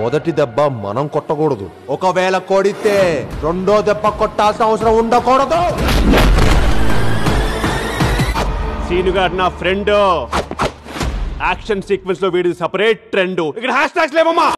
మొదటి దెబ్బ మనం కొట్టకూడదు. ఒకవేళ కొడితే రెండో దెబ్బ కొట్టాల్సిన అవసరం ఉండకూడదు. సీనుగాడు నా ఫ్రెండ్. యాక్షన్ సీక్వెన్స్లో వీడి సపరేట్ ట్రెండ్. ఇక్కడ హ్యాష్ ట్యాగ్స్ లేవమ్మా.